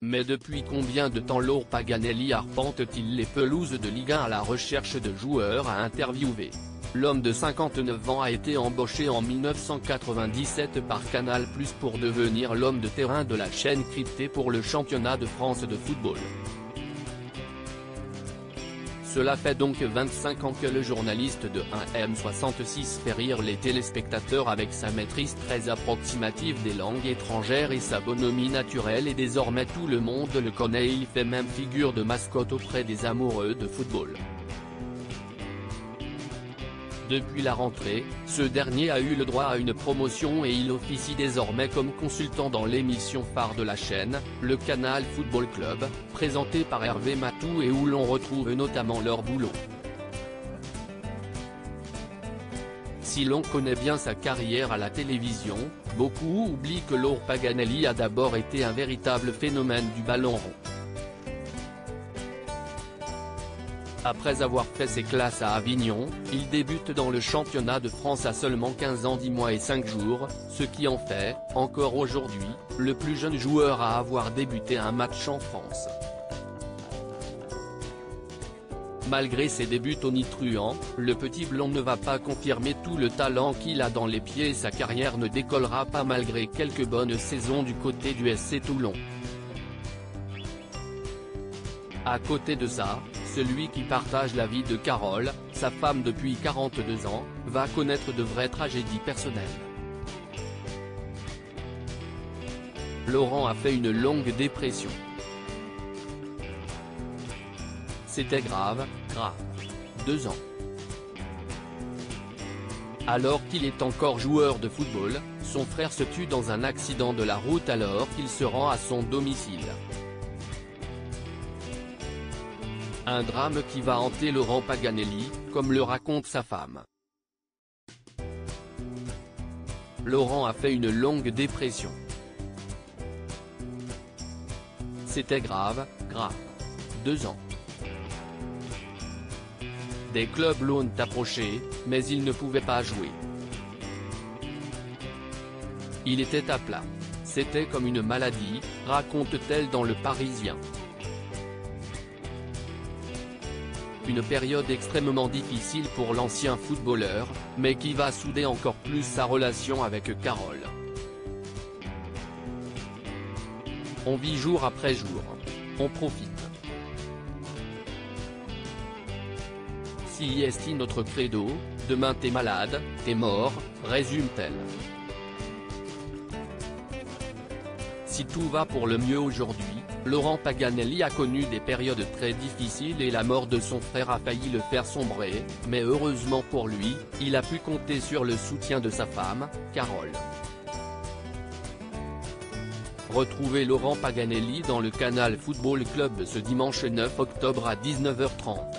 Mais depuis combien de temps Laure Paganelli arpente-t-il les pelouses de Ligue 1 à la recherche de joueurs à interviewer? L'homme de 59 ans a été embauché en 1997 par Canal+, pour devenir l'homme de terrain de la chaîne cryptée pour le championnat de France de football. Cela fait donc 25 ans que le journaliste de 1M66 fait les téléspectateurs avec sa maîtrise très approximative des langues étrangères et sa bonhomie naturelle et désormais tout le monde le connaît il fait même figure de mascotte auprès des amoureux de football. Depuis la rentrée, ce dernier a eu le droit à une promotion et il officie désormais comme consultant dans l'émission phare de la chaîne, le Canal Football Club, présenté par Hervé Matou et où l'on retrouve notamment leur boulot. Si l'on connaît bien sa carrière à la télévision, beaucoup oublient que Laure Paganelli a d'abord été un véritable phénomène du ballon rond. Après avoir fait ses classes à Avignon, il débute dans le championnat de France à seulement 15 ans 10 mois et 5 jours, ce qui en fait, encore aujourd'hui, le plus jeune joueur à avoir débuté un match en France. Malgré ses débuts tonitruants, le petit blond ne va pas confirmer tout le talent qu'il a dans les pieds et sa carrière ne décollera pas malgré quelques bonnes saisons du côté du SC Toulon. À côté de ça, celui qui partage la vie de Carole, sa femme depuis 42 ans, va connaître de vraies tragédies personnelles. Laurent a fait une longue dépression. C'était grave, grave. Deux ans. Alors qu'il est encore joueur de football, son frère se tue dans un accident de la route alors qu'il se rend à son domicile. Un drame qui va hanter Laurent Paganelli, comme le raconte sa femme. Laurent a fait une longue dépression. C'était grave, grave. Deux ans. Des clubs l'ont approché, mais il ne pouvait pas jouer. Il était à plat. C'était comme une maladie, raconte-t-elle dans Le Parisien. Une période extrêmement difficile pour l'ancien footballeur, mais qui va souder encore plus sa relation avec Carole. On vit jour après jour. On profite. Si est notre credo, demain t'es malade, t'es mort, résume-t-elle. Si tout va pour le mieux aujourd'hui, Laurent Paganelli a connu des périodes très difficiles et la mort de son frère a failli le faire sombrer, mais heureusement pour lui, il a pu compter sur le soutien de sa femme, Carole. Retrouvez Laurent Paganelli dans le Canal Football Club ce dimanche 9 octobre à 19h30.